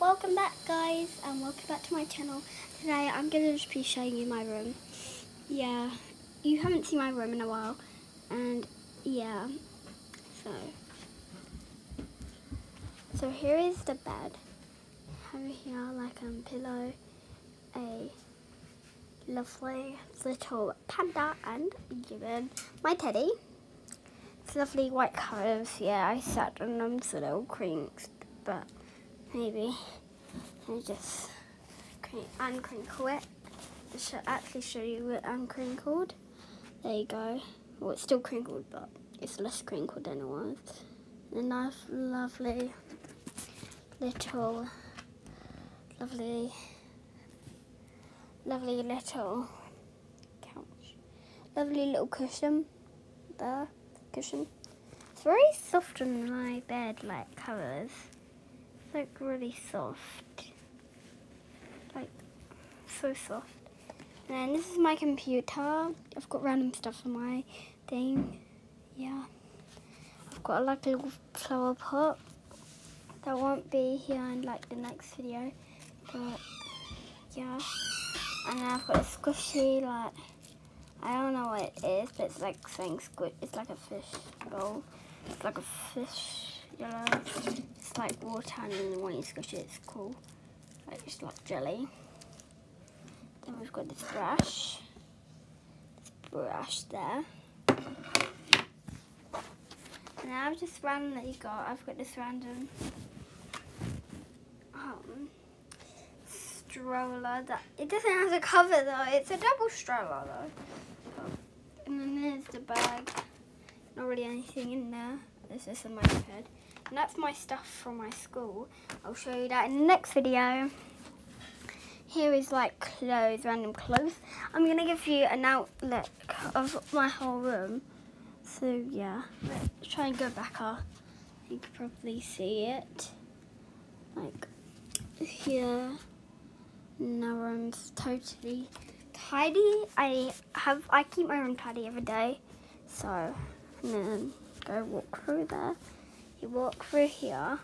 welcome back guys and welcome back to my channel. Today I'm going to just be showing you my room. Yeah, you haven't seen my room in a while and yeah, so. So here is the bed. Have here like a um, pillow, a lovely little panda and given my teddy. It's lovely white colours. Yeah, I sat on them so they're all crinked, but maybe I just uncrinkle it. I should actually show you it uncrinkled. There you go. Well, it's still crinkled, but it's less crinkled than it was. A nice, lovely little, lovely, lovely little couch. Lovely little cushion there, cushion. It's very soft on my bed, like covers like really soft. Like so soft. And this is my computer. I've got random stuff on my thing. Yeah. I've got like a little flower pot. That won't be here in like the next video. But yeah. And then I've got a squishy like I don't know what it is, but it's like saying squish it's like a fish bowl. It's like a fish yellow. It's like water and when you squish it, it's cool. Like it's like jelly. Then we've got this brush. This brush there. And I've just randomly got, I've got this random um, stroller that, it doesn't have a cover though, it's a double stroller though. And then there's the bag, not really anything in there, this is a moped. And that's my stuff from my school. I'll show you that in the next video. Here is like clothes, random clothes. I'm going to give you an outlook of my whole room. So yeah, let's try and go back up. You can probably see it. Like here, my room's totally tidy. I have I keep my room tidy every day. So and then go walk through there. You walk through here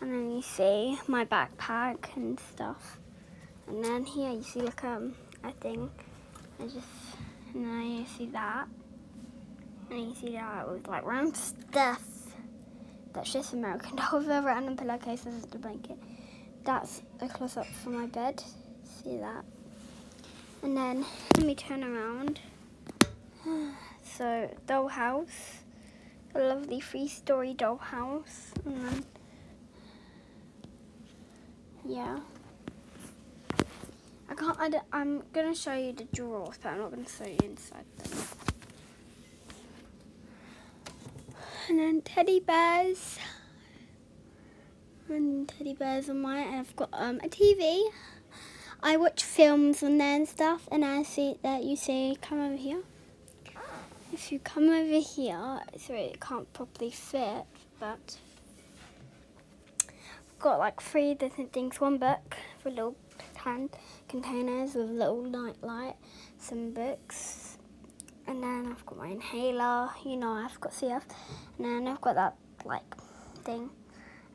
and then you see my backpack and stuff. And then here you see like um a thing. I just and then you see that. And you see that with like random stuff. That's just American Doll with a random pillowcases as the blanket. That's a close-up for my bed. See that? And then let me turn around so dollhouse a lovely three-story dollhouse. And then, yeah. I can't, I I'm to show you the drawers, but I'm not to show you inside them. And then teddy bears. And teddy bears on mine. And I've got um, a TV. I watch films on there and stuff. And I see that you see, come over here if you come over here, sorry, it can't properly fit, but I've got like three different things. One book for little hand containers with little night light, some books, and then I've got my inhaler, you know, I've got CF, and then I've got that like thing,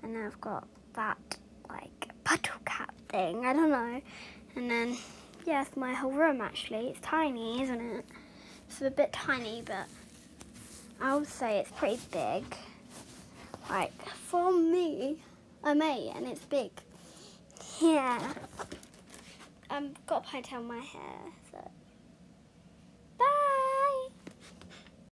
and then I've got that like bottle cap thing, I don't know, and then yes, yeah, my whole room actually, it's tiny, isn't it? It's a bit tiny, but I would say it's pretty big. Like, for me, I'm eight and it's big. Yeah. I've got a ponytail in my hair, so